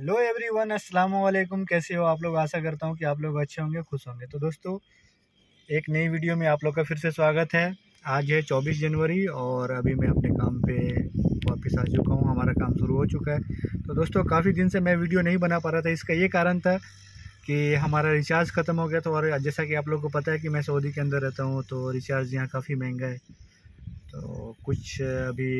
Hello everyone अस्सलाम वालेकुम कैसे हो? आप लोग? आशा करता हूँ कि आप लोग अच्छे होंगे, खुश होंगे। तो दोस्तों, एक नई वीडियो में आप लोग का फिर से स्वागत है। आज है 24 जनवरी और अभी मैं अपने काम पे वापस आ चुका हूँ। हमारा काम शुरू हो चुका है। तो दोस्तों, काफ़ी दिन से मैं वीडियो नहीं बना पा रहा था। इसका ये कारण था कि हमारा रिचार्ज ख़त्म हो गया था और जैसा कि आप लोग को पता है कि मैं सऊदी के अंदर रहता हूँ तो रिचार्ज यहाँ काफ़ी महँगा है। तो कुछ अभी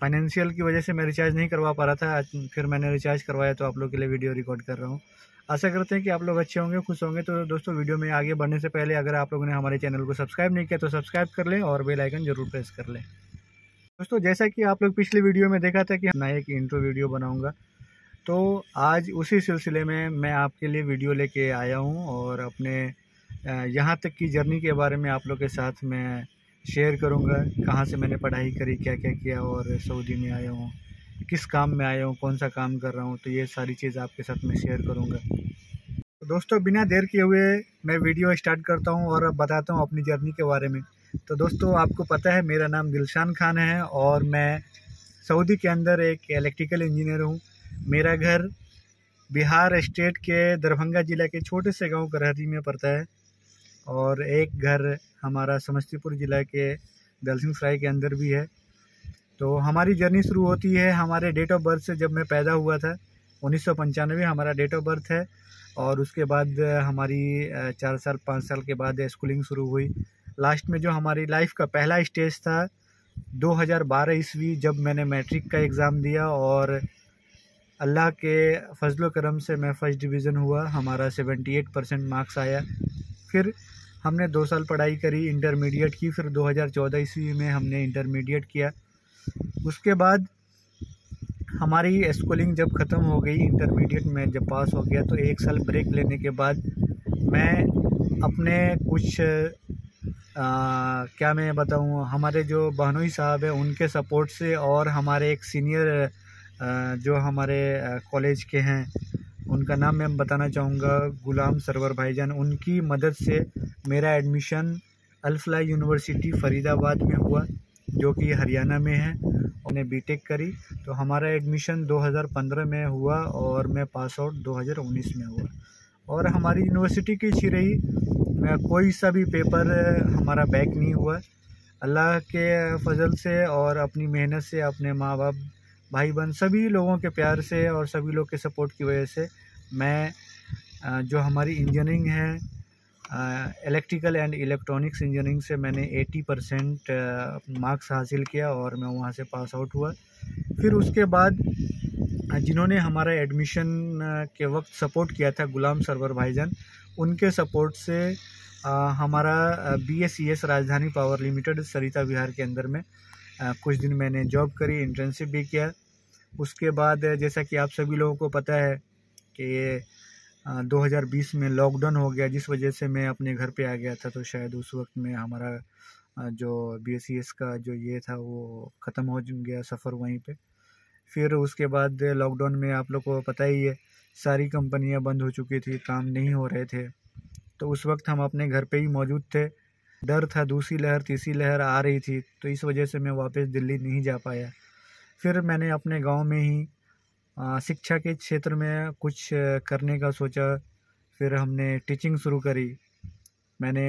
फाइनेंशियल की वजह से मैं रिचार्ज नहीं करवा पा रहा था। फिर मैंने रिचार्ज करवाया तो आप लोग के लिए वीडियो रिकॉर्ड कर रहा हूँ। आशा करते हैं कि आप लोग अच्छे होंगे, खुश होंगे। तो दोस्तों वीडियो में आगे बढ़ने से पहले अगर आप लोगों ने हमारे चैनल को सब्सक्राइब नहीं किया तो सब्सक्राइब कर लें और बेल आइकन ज़रूर प्रेस कर लें। दोस्तों, जैसा कि आप लोग पिछले वीडियो में देखा था कि मैं एक इंट्रो वीडियो बनाऊँगा। तो आज उसी सिलसिले में मैं आपके लिए वीडियो लेके आया हूँ और अपने यहाँ तक की जर्नी के बारे में आप लोग के साथ मैं शेयर करूँगा, कहाँ से मैंने पढ़ाई करी क्या क्या किया और सऊदी में आया हूँ, किस काम में आया हूँ, कौन सा काम कर रहा हूँ तो ये सारी चीज़ आपके साथ मैं शेयर करूँगा। तो दोस्तों, बिना देर किए हुए मैं वीडियो स्टार्ट करता हूँ और बताता हूँ अपनी जर्नी के बारे में। तो दोस्तों, आपको पता है, मेरा नाम दिलशान खान है और मैं सऊदी के अंदर एक इलेक्ट्रिकल इंजीनियर हूँ। मेरा घर बिहार स्टेट के दरभंगा ज़िला के छोटे से गाँव करहरी में पड़ता है। और एक घर हमारा समस्तीपुर ज़िला के दलसिंह सराय के अंदर भी है। तो हमारी जर्नी शुरू होती है हमारे डेट ऑफ़ बर्थ से जब मैं पैदा हुआ था, उन्नीस सौ पंचानवे हमारा डेट ऑफ़ बर्थ है और उसके बाद हमारी चार साल, पाँच साल के बाद स्कूलिंग शुरू हुई। लास्ट में जो हमारी लाइफ का पहला स्टेज था 2012 ईस्वी जब मैंने मैट्रिक का एग्ज़ाम दिया और अल्लाह के फजल करम से मैं फ़र्स्ट डिवीज़न हुआ, हमारा 78 परसेंट मार्क्स आया। फिर हमने दो साल पढ़ाई करी इंटरमीडिएट की फिर 2014 ईस्वी में हमने इंटरमीडिएट किया। उसके बाद हमारी स्कूलिंग जब ख़त्म हो गई इंटरमीडिएट में जब पास हो गया तो एक साल ब्रेक लेने के बाद मैं अपने कुछ आ, क्या मैं बताऊँ हमारे जो बहनोई साहब हैं उनके सपोर्ट से और हमारे एक सीनियर जो हमारे कॉलेज के हैं उनका नाम मैं बताना चाहूँगा, गुलाम सरवर भाईजान। उनकी मदद से मेरा एडमिशन अल्फला यूनिवर्सिटी फ़रीदाबाद में हुआ, जो कि हरियाणा में है। उन्हें बीटेक करी। तो हमारा एडमिशन 2015 में हुआ और मैं पास आउट 2019 में हुआ। और हमारी यूनिवर्सिटी की अच्छी रही। कोई सा भी पेपर हमारा बैक नहीं हुआ। अल्लाह के फजल से और अपनी मेहनत से, अपने माँ बाप भाई बहन सभी लोगों के प्यार से और सभी लोग के सपोर्ट की वजह से मैं जो हमारी इंजीनियरिंग है इलेक्ट्रिकल एंड इलेक्ट्रॉनिक्स इंजीनियरिंग से मैंने 80 परसेंट मार्क्स हासिल किया और मैं वहाँ से पास आउट हुआ। फिर उसके बाद जिन्होंने हमारा एडमिशन के वक्त सपोर्ट किया था गुलाम सरवर भाईजान, उनके सपोर्ट से हमारा B S S Rajdhani power limited Sarita Vihar के अंदर में कुछ दिन मैंने जॉब करी इंटर्नशिप भी किया। उसके बाद, जैसा कि आप सभी लोगों को पता है कि ये 2020 में लॉकडाउन हो गया, जिस वजह से मैं अपने घर पे आ गया था तो शायद उस वक्त में हमारा जो बीएससीएस का जो ये था, वो ख़त्म हो गया सफ़र वहीं पे। फिर उसके बाद लॉकडाउन में आप लोग को पता ही है, सारी कंपनियाँ बंद हो चुकी थी, काम नहीं हो रहे थे। तो उस वक्त हम अपने घर पे ही मौजूद थे। डर था, दूसरी लहर, तीसरी लहर आ रही थी तो इस वजह से मैं वापस दिल्ली नहीं जा पाया। फिर मैंने अपने गाँव में ही शिक्षा के क्षेत्र में कुछ करने का सोचा, फिर हमने टीचिंग शुरू करी। मैंने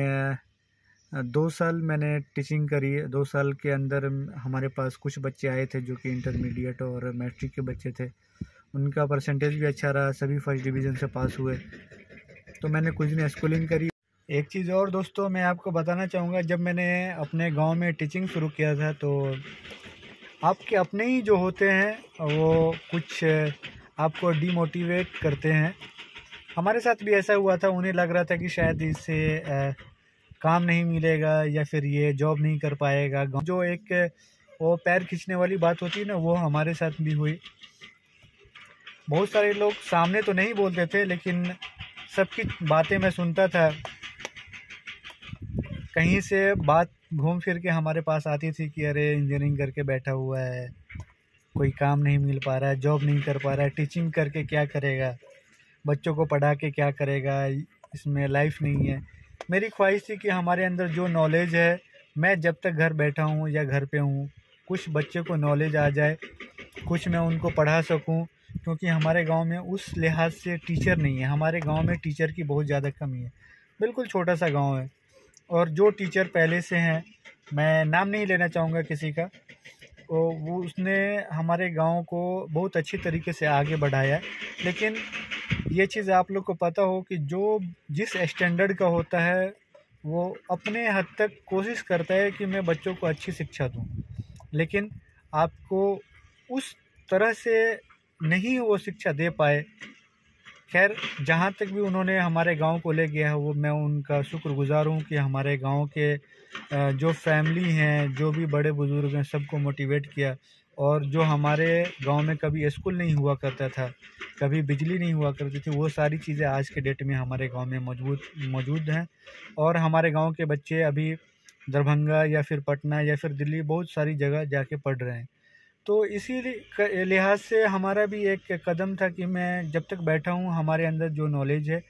दो साल मैंने टीचिंग करी। दो साल के अंदर हमारे पास कुछ बच्चे आए थे जो कि इंटरमीडिएट और मैट्रिक के बच्चे थे। उनका परसेंटेज भी अच्छा रहा, सभी फ़र्स्ट डिवीज़न से पास हुए। तो मैंने कुछ दिन स्कूलिंग करी। एक चीज़ और दोस्तों, मैं आपको बताना चाहूँगा, जब मैंने अपने गाँव में टीचिंग शुरू किया था तो आपके अपने ही जो होते हैं, वो कुछ आपको डीमोटिवेट करते हैं। हमारे साथ भी ऐसा हुआ था, उन्हें लग रहा था कि शायद इससे काम नहीं मिलेगा या फिर ये जॉब नहीं कर पाएगा। जो एक, वो पैर खींचने वाली बात होती है ना, वो हमारे साथ भी हुई। बहुत सारे लोग सामने तो नहीं बोलते थे, लेकिन सबकी बातें मैं सुनता था। कहीं से बात घूम फिर के हमारे पास आती थी कि अरे इंजीनियरिंग करके बैठा हुआ है, कोई काम नहीं मिल पा रहा है जॉब नहीं कर पा रहा है टीचिंग करके क्या करेगा? बच्चों को पढ़ा के क्या करेगा? इसमें लाइफ नहीं है। मेरी ख्वाहिश थी कि हमारे अंदर जो नॉलेज है, मैं जब तक घर बैठा हूँ या घर पे हूँ, कुछ बच्चे को नॉलेज आ जाए, कुछ मैं उनको पढ़ा सकूँ, क्योंकि हमारे गाँव में उस लिहाज से टीचर नहीं है। हमारे गाँव में टीचर की बहुत ज़्यादा कमी है। बिल्कुल छोटा सा गाँव है। और जो टीचर पहले से हैं, मैं नाम नहीं लेना चाहूँगा किसी का। वो वो उसने हमारे गाँव को बहुत अच्छी तरीके से आगे बढ़ाया है। लेकिन ये चीज़ आप लोग को पता हो कि जो जिस स्टैंडर्ड का होता है, वो अपने हद तक कोशिश करता है कि मैं बच्चों को अच्छी शिक्षा दूँ। लेकिन आपको उस तरह से नहीं वो शिक्षा दे पाए खैर, जहाँ तक भी उन्होंने हमारे गाँव को ले गया है, वो मैं उनका शुक्रगुजार हूँ कि हमारे गाँव के जो फैमिली हैं, जो भी बड़े बुज़ुर्ग हैं, सबको मोटिवेट किया। और जो हमारे गाँव में कभी स्कूल नहीं हुआ करता था, कभी बिजली नहीं हुआ करती थी, वो सारी चीज़ें आज के डेट में हमारे गाँव में मौजूद मौजूद हैं। और हमारे गाँव के बच्चे अभी दरभंगा या फिर पटना या फिर दिल्ली, बहुत सारी जगह जाके पढ़ रहे हैं। तो इसी लिहाज से हमारा भी एक कदम था कि मैं जब तक बैठा हूँ, हमारे अंदर जो नॉलेज है,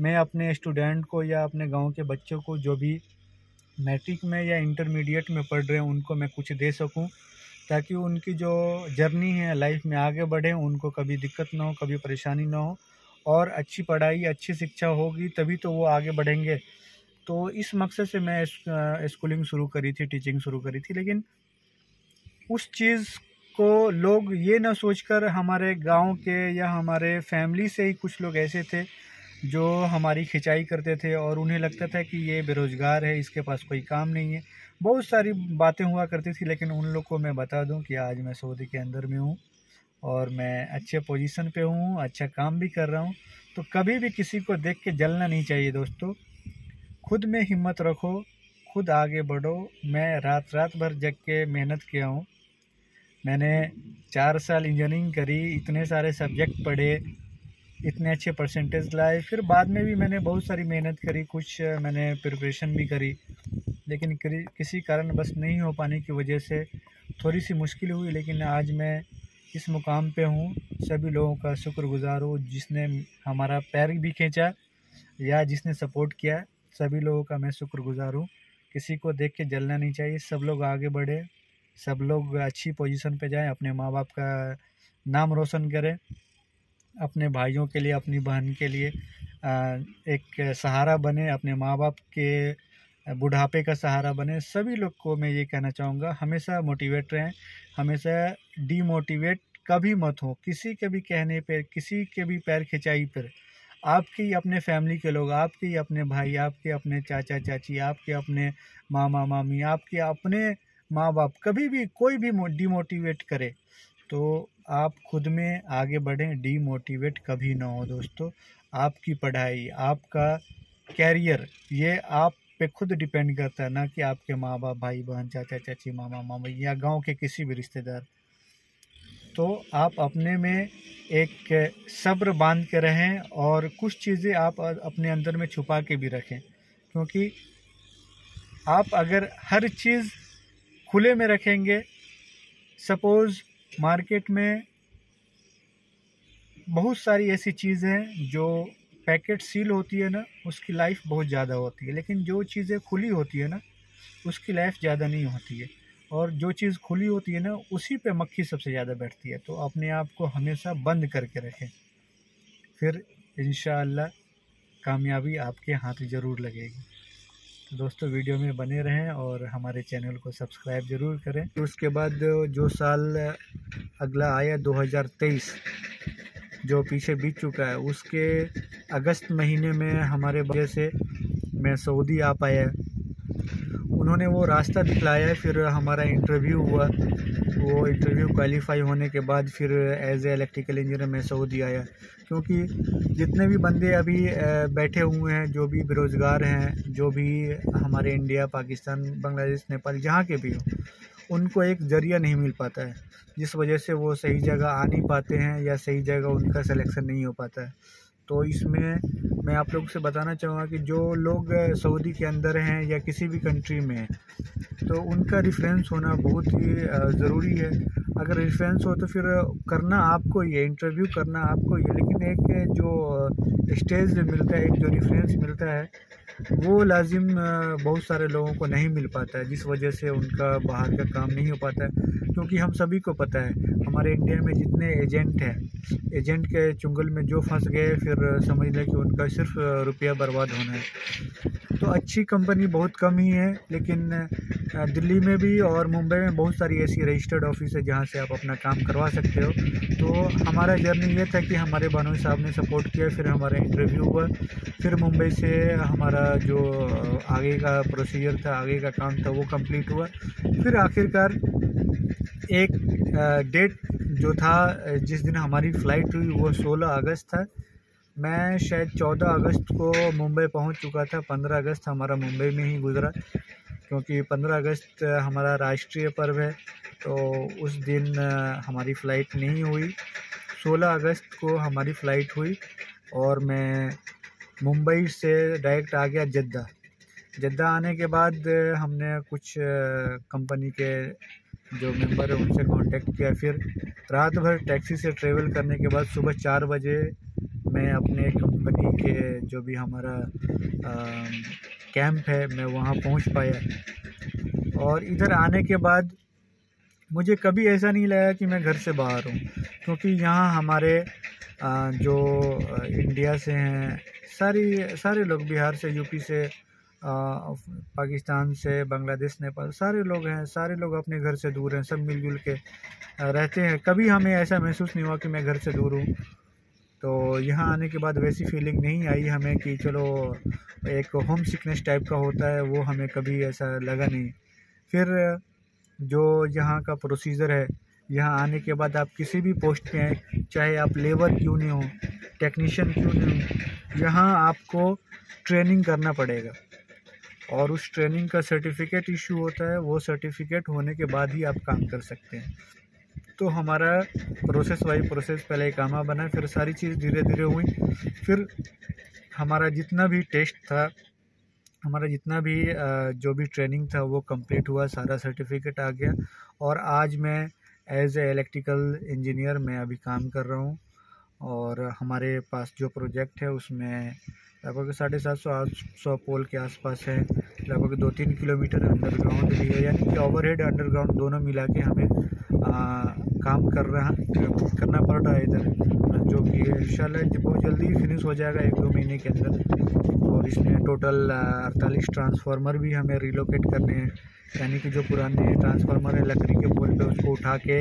मैं अपने स्टूडेंट को या अपने गाँव के बच्चों को जो भी मैट्रिक में या इंटरमीडिएट में पढ़ रहे हैं, उनको मैं कुछ दे सकूँ, ताकि उनकी जो जर्नी है लाइफ में आगे बढ़े, उनको कभी दिक्कत ना हो, कभी परेशानी ना हो, और अच्छी पढ़ाई, अच्छी शिक्षा होगी, तभी तो वो आगे बढ़ेंगे। तो इस मकसद से मैं स्कूलिंग शुरू करी थी टीचिंग शुरू करी थी, लेकिन उस चीज़ को लोग ये ना सोचकर हमारे गाँव के या हमारे फैमिली से ही कुछ लोग ऐसे थे जो हमारी खिंचाई करते थे और उन्हें लगता था कि ये बेरोज़गार है, इसके पास कोई काम नहीं है। बहुत सारी बातें हुआ करती थी, लेकिन उन लोग को मैं बता दूँ कि आज मैं सऊदी के अंदर में हूँ और मैं अच्छे पोजीशन पे हूँ अच्छा काम भी कर रहा हूँ। तो कभी भी किसी को देख के जलना नहीं चाहिए दोस्तों। खुद में हिम्मत रखो, खुद आगे बढ़ो। मैं रात रात भर जग के मेहनत किया हूँ। मैंने चार साल इंजीनियरिंग करी, इतने सारे सब्जेक्ट पढ़े, इतने अच्छे परसेंटेज लाए। फिर बाद में भी मैंने बहुत सारी मेहनत करी, कुछ मैंने प्रिपरेशन भी करी। लेकिन किसी कारण बस नहीं हो पाने की वजह से थोड़ी सी मुश्किल हुई, लेकिन आज मैं इस मुकाम पे हूँ। सभी लोगों का शुक्रगुजार हूँ जिसने हमारा पैर भी खींचा या जिसने सपोर्ट किया। सभी लोगों का मैं शुक्रगुजार हूँ। किसी को देख के जलना नहीं चाहिए, सब लोग आगे बढ़े। सब लोग अच्छी पोजीशन पे जाएँ, अपने माँ बाप का नाम रोशन करें, अपने भाइयों के लिए, अपनी बहन के लिए एक सहारा बने, अपने माँ बाप के, बुढ़ापे का सहारा बने। सभी लोग को मैं ये कहना चाहूँगा, हमेशा मोटिवेट रहें, हमेशा डीमोटिवेट कभी मत हो। किसी के भी कहने पर, किसी के भी पैर खिंचाई पर, आपके अपने फैमिली के लोग, आपके अपने भाई, आपके अपने चाचा चाची आपके अपने मामा मामी आपके अपने माँ बाप कभी भी कोई भी डीमोटिवेट करे तो आप खुद में आगे बढ़ें डीमोटिवेट कभी ना हो दोस्तों। आपकी पढ़ाई, आपका कैरियर ये आप पे खुद डिपेंड करता है ना कि आपके माँ बाप भाई बहन चाचा चाची मामा मामा या गाँव के किसी भी रिश्तेदार। तो आप अपने में एक सब्र बाँध के रहें और कुछ चीज़ें आप अपने अंदर में छुपा के भी रखें, क्योंकि आप अगर हर चीज़ खुले में रखेंगे। सपोज़ मार्केट में बहुत सारी ऐसी चीज़ें हैं जो पैकेट सील होती है ना, उसकी लाइफ बहुत ज़्यादा होती है। लेकिन जो चीज़ें खुली होती है ना, उसकी लाइफ ज़्यादा नहीं होती है। और जो चीज़ खुली होती है ना, उसी पे मक्खी सबसे ज़्यादा बैठती है। तो अपने आप को हमेशा बंद करके रखें। फिर इन कामयाबी आपके हाथ ज़रूर लगेगी। दोस्तों, वीडियो में बने रहें और हमारे चैनल को सब्सक्राइब ज़रूर करें। तो उसके बाद जो साल अगला आया 2023 जो पीछे बीत चुका है, उसके अगस्त महीने में हमारे वजह से मैं सऊदी आ पाया। उन्होंने वो रास्ता दिखलाया फिर हमारा इंटरव्यू हुआ। वो इंटरव्यू क्वालिफाई होने के बाद फिर एज ए इलेक्ट्रिकल इंजीनियर मैं सऊदी आया। क्योंकि जितने भी बंदे अभी बैठे हुए हैं, जो भी बेरोज़गार हैं, जो भी हमारे इंडिया पाकिस्तान बांग्लादेश नेपाल जहाँ के भी हों, उनको एक ज़रिया नहीं मिल पाता है। जिस वजह से वो सही जगह आ नहीं पाते हैं या सही जगह उनका सिलेक्शन नहीं हो पाता है। तो इसमें मैं आप लोग से बताना चाहूँगा कि जो लोग सऊदी के अंदर हैं या किसी भी कंट्री में तो उनका रेफरेंस होना बहुत ही ज़रूरी है। अगर रेफरेंस हो तो फिर करना आपको ये इंटरव्यू करना आपको ये लेकिन एक जो स्टेज मिलता है, एक जो रेफरेंस मिलता है वो लाजिम बहुत सारे लोगों को नहीं मिल पाता है, जिस वजह से उनका बाहर का काम नहीं हो पाता है। क्योंकि हम सभी को पता है, हमारे इंडिया में जितने एजेंट हैं, एजेंट के चुंगल में जो फंस गए, फिर समझ लें कि उनका सिर्फ़ रुपया बर्बाद होना है। तो अच्छी कंपनी बहुत कम ही है, लेकिन दिल्ली में भी और मुंबई में बहुत सारी ऐसी रजिस्टर्ड ऑफ़िस है, जहाँ से आप अपना काम करवा सकते हो। तो हमारा जर्नी ये था कि हमारे बानोई साहब ने सपोर्ट किया, फिर हमारा इंटरव्यू हुआ, फिर मुंबई से हमारा जो आगे का प्रोसीजर था, आगे का काम था, वो कंप्लीट हुआ। फिर आखिरकार एक डेट जो था जिस दिन हमारी फ़्लाइट हुई, वो 16 अगस्त था। मैं शायद चौदह अगस्त को मुंबई पहुँच चुका था। पंद्रह अगस्त हमारा मुंबई में ही गुज़रा, क्योंकि पंद्रह अगस्त हमारा राष्ट्रीय पर्व है तो उस दिन हमारी फ़्लाइट नहीं हुई। सोलह अगस्त को हमारी फ़्लाइट हुई और मैं मुंबई से डायरेक्ट आ गया जद्दा। जद्दा आने के बाद हमने कुछ कंपनी के जो मेंबर है उनसे कांटेक्ट किया। फिर रात भर टैक्सी से ट्रेवल करने के बाद सुबह चार बजे मैं अपने कंपनी के जो भी हमारा कैंप है मैं वहाँ पहुँच पाया। और इधर आने के बाद मुझे कभी ऐसा नहीं लगा कि मैं घर से बाहर हूँ क्योंकि यहाँ हमारे आ, जो इंडिया से हैं, सारी, सारे लोग बिहार से यूपी से पाकिस्तान से, बांग्लादेश, नेपाल, सारे लोग हैं, सारे लोग अपने घर से दूर हैं, सब मिलजुल के रहते हैं। कभी हमें ऐसा महसूस नहीं हुआ कि मैं घर से दूर हूँ। तो यहाँ आने के बाद वैसी फीलिंग नहीं आई हमें कि चलो, एक होम सिकनेस टाइप का होता है, वो हमें कभी ऐसा लगा नहीं। फिर जो यहाँ का प्रोसीजर है यहाँ आने के बाद आप किसी भी पोस्ट पे हैं चाहे आप लेबर क्यों नहीं हो टेक्नीशियन क्यों नहीं हो, यहाँ आपको ट्रेनिंग करना पड़ेगा। और उस ट्रेनिंग का सर्टिफिकेट इशू होता है, वो सर्टिफिकेट होने के बाद ही आप काम कर सकते हैं। तो हमारा प्रोसेस वाई प्रोसेस पहले एक आमा बना, फिर सारी चीज़ धीरे धीरे हुई। फिर हमारा जितना भी टेस्ट था, हमारा जितना भी जो भी ट्रेनिंग था, वो कंप्लीट हुआ, सारा सर्टिफिकेट आ गया। और आज मैं एज ए इलेक्ट्रिकल इंजीनियर मैं अभी काम कर रहा हूँ और हमारे पास जो प्रोजेक्ट है उसमें लगभग साढ़े सात सौ आठ सौ पोल के आसपास है। लगभग दो तीन किलोमीटर अंडरग्राउंड भी है, यानी कि ओवरहेड अंडरग्राउंड दोनों मिला के हमें काम कर रहा, करना पड़ रहा है इधर, जो कि इंशाल्लाह बहुत जल्दी फिनिश हो जाएगा एक दो महीने के अंदर। और इसमें टोटल अड़तालीस ट्रांसफार्मर भी हमें रिलोकेट करने हैं। यानी कि जो पुराने ट्रांसफार्मर है, लकड़ी के पोल पे उसको उठा के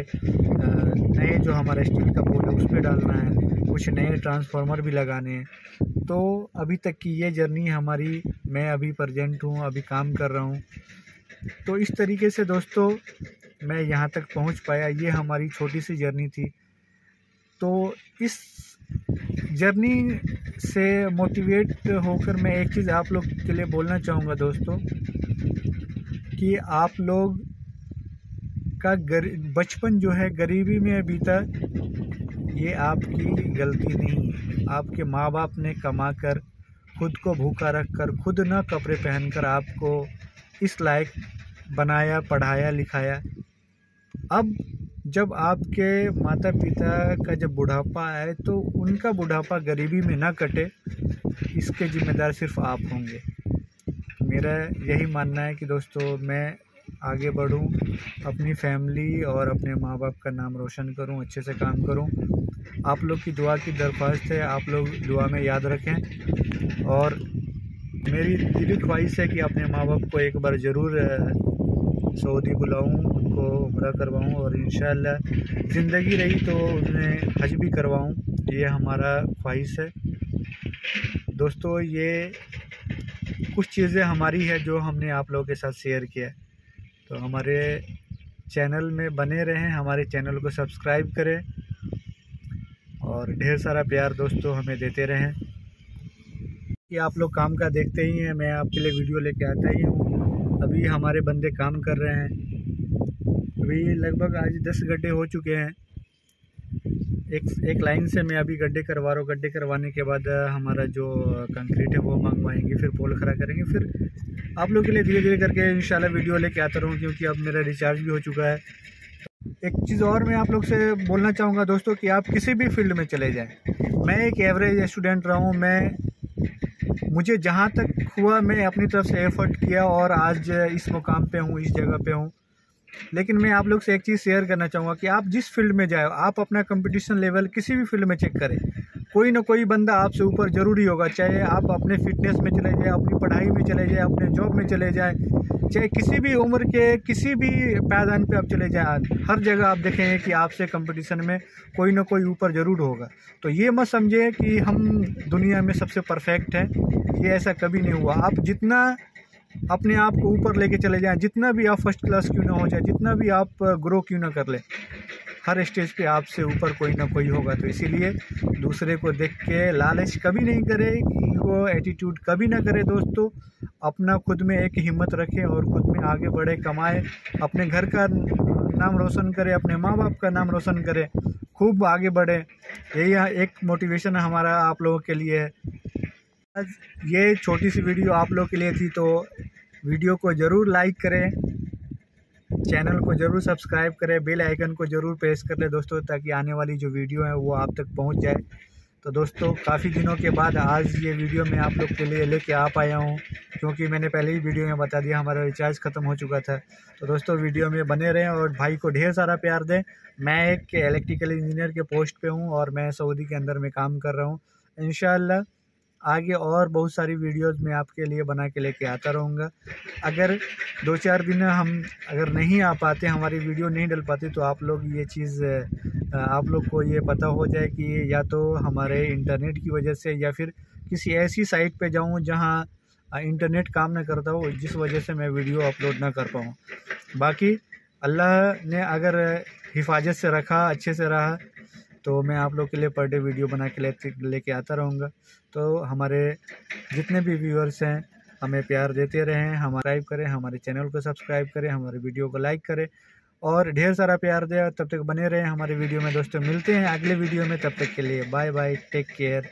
नए जो हमारा स्टील का पोल है, उस पर डालना है। कुछ नए ट्रांसफार्मर भी लगाने हैं। तो अभी तक की ये जर्नी हमारी, मैं अभी प्रजेंट हूँ, अभी काम कर रहा हूँ। तो इस तरीके से दोस्तों मैं यहाँ तक पहुँच पाया, ये हमारी छोटी सी जर्नी थी। तो इस जर्नी से मोटिवेट होकर मैं एक चीज़ आप लोग के लिए बोलना चाहूँगा दोस्तों, कि आप लोग का बचपन जो है गरीबी में बीता, ये आपकी गलती नहीं है। आपके माँ बाप ने कमा कर खुद को भूखा रख कर खुद न कपड़े पहनकर आपको इस लायक बनाया, पढ़ाया, लिखाया अब जब आपके माता पिता का जब बुढ़ापा आए तो उनका बुढ़ापा गरीबी में ना कटे, इसके ज़िम्मेदार सिर्फ़ आप होंगे। मेरा यही मानना है कि दोस्तों, मैं आगे बढ़ूं, अपनी फैमिली और अपने माँ बाप का नाम रोशन करूँ, अच्छे से काम करूँ। आप लोग की दुआ की दरख्वास्त है, आप लोग दुआ में याद रखें। और मेरी दिली ख्वाहिश है कि अपने माँ बाप को एक बार ज़रूर सऊदी बुलाऊं, उनको उम्र करवाऊँ और इन ज़िंदगी रही तो उन्हें हज भी करवाऊँ, ये हमारा ख्वाहिश है। दोस्तों, ये कुछ चीज़ें हमारी है जो हमने आप लोगों के साथ शेयर किया तो हमारे चैनल में बने रहें, हमारे चैनल को सब्सक्राइब करें और ढेर सारा प्यार दोस्तों हमें देते रहें। कि आप लोग काम का देखते ही हैं, मैं आपके लिए वीडियो लेके आता ही हूँ। अभी हमारे बंदे काम कर रहे हैं। अभी लगभग आज दस गड्ढे हो चुके हैं। एक एक लाइन से मैं अभी गड्ढे करवा रहा हूँ। गड्ढे करवाने के बाद हमारा जो कंक्रीट है वो मंगवाएँगे, फिर पोल खड़ा करेंगे। फिर आप लोग के लिए धीरे धीरे करके इंशाल्लाह वीडियो लेके आता रहूँ, क्योंकि अब मेरा रिचार्ज भी हो चुका है। एक चीज़ और मैं आप लोग से बोलना चाहूँगा दोस्तों, कि आप किसी भी फ़ील्ड में चले जाएँ। मैं एक एवरेज स्टूडेंट रहा हूँ। मैं मुझे जहाँ तक हुआ मैं अपनी तरफ़ से एफर्ट किया और आज इस मुकाम पे हूँ, इस जगह पे हूँ। लेकिन मैं आप लोग से एक चीज़ शेयर करना चाहूँगा कि आप जिस फ़ील्ड में जाए, आप अपना कंपटीशन लेवल किसी भी फ़ील्ड में चेक करें। कोई ना कोई बंदा आपसे ऊपर ज़रूरी होगा, चाहे आप अपने फिटनेस में चले जाए, अपनी पढ़ाई में चले जाए, अपने जॉब में चले जाए। चाहे किसी भी उम्र के, किसी भी पैदान पे आप चले जाए हर जगह आप देखेंगे कि आपसे कंपटीशन में कोई ना कोई ऊपर ज़रूर होगा। तो ये मत समझे कि हम दुनिया में सबसे परफेक्ट हैं, ये ऐसा कभी नहीं हुआ। आप जितना अपने आप को ऊपर लेके चले जाएँ, जितना भी आप फ़र्स्ट क्लास क्यों ना हो जाए, जितना भी आप ग्रो क्यों ना कर लें, हर स्टेज पे आपसे ऊपर कोई ना कोई होगा। तो इसीलिए दूसरे को देख के लालच कभी नहीं करे ईगो एटीट्यूड कभी ना करे दोस्तों। अपना खुद में एक हिम्मत रखें और खुद में आगे बढ़े, कमाए। अपने घर का नाम रोशन करें, अपने माँ बाप का नाम रोशन करें, खूब आगे बढ़े। यही एक मोटिवेशन हमारा आप लोगों के लिए है। ये छोटी सी वीडियो आप लोग के लिए थी तो वीडियो को ज़रूर लाइक करें। चैनल को ज़रूर सब्सक्राइब करें। बेल आइकन को ज़रूर प्रेस कर लें दोस्तों, ताकि आने वाली जो वीडियो है, वो आप तक पहुँच जाए। तो दोस्तों, काफ़ी दिनों के बाद आज ये वीडियो मैं आप लोग के लिए लेके आ पाया हूँ, क्योंकि मैंने पहले ही वीडियो में बता दिया हमारा रिचार्ज ख़त्म हो चुका था। तो दोस्तों, वीडियो में बने रहें और भाई को ढेर सारा प्यार दें। मैं एक इलेक्ट्रिकल इंजीनियर के पोस्ट पे हूँ और मैं सऊदी के अंदर में काम कर रहा हूँ। इन आगे और बहुत सारी वीडियोस मैं आपके लिए बना के लेके आता रहूँगा। अगर दो चार दिन हम अगर नहीं आ पाते, हमारी वीडियो नहीं डल पाती तो आप लोग ये चीज़ आप लोग को ये पता हो जाए कि या तो हमारे इंटरनेट की वजह से या फिर किसी ऐसी साइट पे जाऊँ जहाँ इंटरनेट काम ना करता हो, जिस वजह से मैं वीडियो अपलोड ना कर पाऊँ। बाकी अल्लाह ने अगर हिफाजत से रखा, अच्छे से रहा तो मैं आप लोग के लिए पर डे वीडियो बना के लेके आता रहूँगा। तो हमारे जितने भी व्यूअर्स हैं, हमें प्यार देते रहें, हमारा करें, हमारे चैनल को सब्सक्राइब करें, हमारे वीडियो को लाइक करें और ढेर सारा प्यार दे तब तक बने रहें हमारे वीडियो में। दोस्तों, मिलते हैं अगले वीडियो में, तब तक के लिए बाय बाय टेक केयर